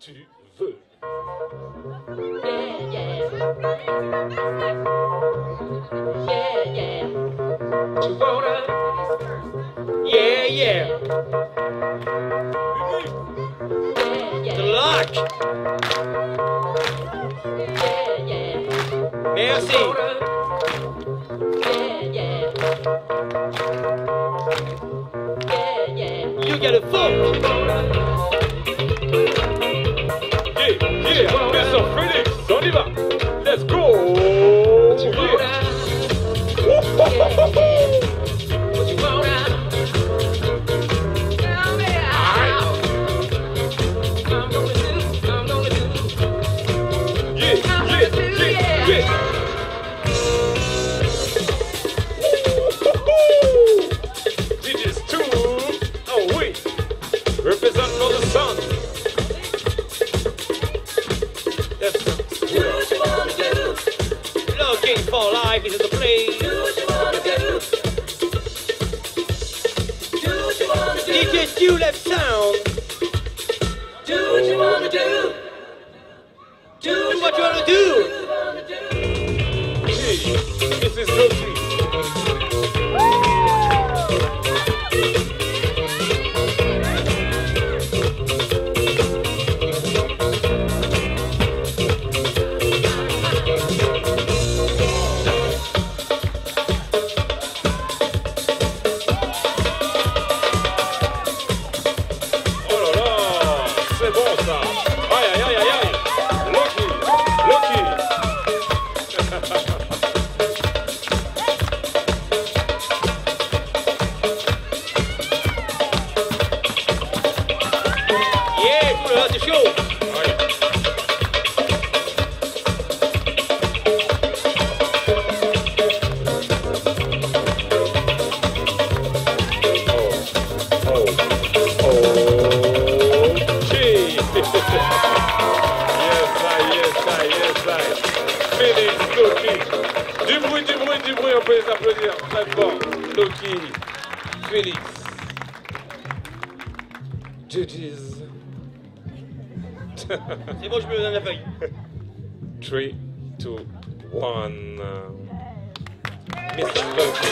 tu veux. Yeah, yeah. Yeah, yeah. Wanna? Yeah, yeah. Yeah, yeah. Yeah, yeah. Merci. Yeah, yeah. Yeah, yeah. You get a funk. Do. Looking for life is the place. Do what you wanna do. Do what you wanna do. DJ Stew left sound. Do what you wanna do. Do Do what you wanna do. wanna do. Hey, this is Locky. Yes, I, yes, I, yes, I. Phoenix, Loki. Du bruit, du bruit, du bruit, on peut les applaudir. Très fort. Loki, Phoenix. Judges. C'est bon, je me donne la feuille. 3, 2, 1. Mr. Loki.